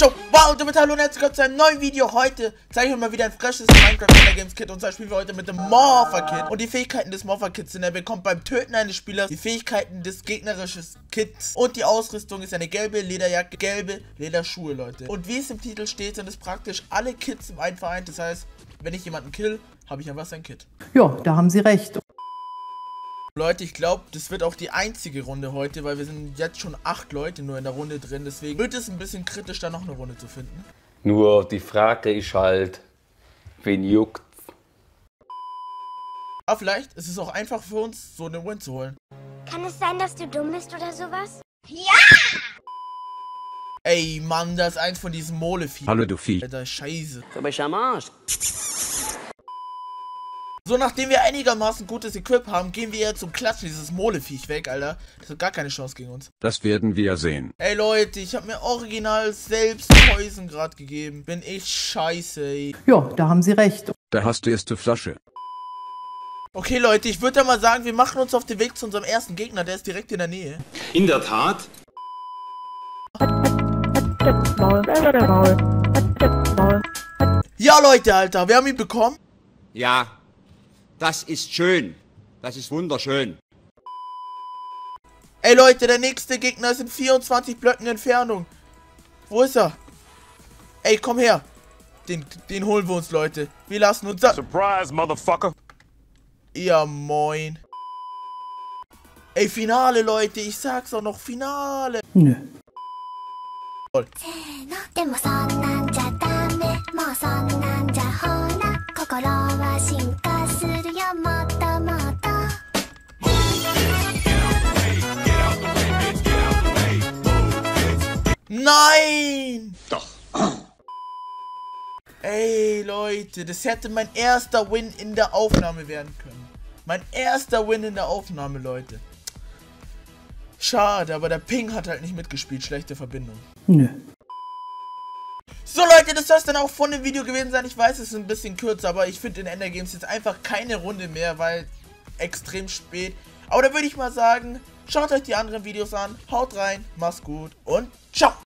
Show. Wow, damit hallo und herzlich willkommen zu einem neuen Video. Heute zeige ich euch mal wieder ein freshes Minecraft Winter Games Kit. Und zwar spielen wir heute mit dem Morpher Kit. Und die Fähigkeiten des Morpher Kits sind, er bekommt beim Töten eines Spielers die Fähigkeiten des gegnerischen Kits. Und die Ausrüstung ist eine gelbe Lederjacke, gelbe Lederschuhe, Leute. Und wie es im Titel steht, sind es praktisch alle Kits im einen vereint. Das heißt, wenn ich jemanden kill, habe ich einfach sein Kit. Ja, da haben Sie recht. Leute, ich glaube, das wird auch die einzige Runde heute, weil wir sind jetzt schon acht Leute nur in der Runde drin. Deswegen wird es ein bisschen kritisch, da noch eine Runde zu finden. Nur die Frage ist halt, wen juckt? Aber vielleicht ist es auch einfach für uns, so eine Win zu holen. Kann es sein, dass du dumm bist oder sowas? Ey, Mann, das ist eins von diesen Molevieh. Hallo du Vieh. Alter, scheiße. Du bist am Arsch. So, nachdem wir einigermaßen gutes Equip haben, gehen wir jetzt zum Klatschen dieses Moleviech weg, Alter. Das hat gar keine Chance gegen uns. Das werden wir sehen. Ey, Leute, ich habe mir original selbst Poison gerade gegeben. Bin ich scheiße, ey. Ja, da haben Sie recht. Da hast du erste Flasche. Okay, Leute, ich würde ja mal sagen, wir machen uns auf den Weg zu unserem ersten Gegner. Der ist direkt in der Nähe. In der Tat. Ja, Leute, Alter, wir haben ihn bekommen. Ja, das ist schön. Das ist wunderschön. Ey, Leute, der nächste Gegner ist in 24 Blöcken Entfernung. Wo ist er? Ey, komm her. Den, den holen wir uns, Leute. Wir lassen uns da... Surprise, motherfucker. Ja, moin. Ey, Finale, Leute. Ich sag's auch noch, Finale. Nö. で Nein! Doch. Ey, Leute, das hätte mein erster Win in der Aufnahme werden können. Mein erster Win in der Aufnahme, Leute. Schade, aber der Ping hat halt nicht mitgespielt. Schlechte Verbindung. Nö. So Leute, das soll es dann auch von dem Video gewesen sein. Ich weiß, es ist ein bisschen kürzer, aber ich finde in Ender Games jetzt einfach keine Runde mehr, weil extrem spät. Aber da würde ich mal sagen, schaut euch die anderen Videos an, haut rein, macht's gut und ciao.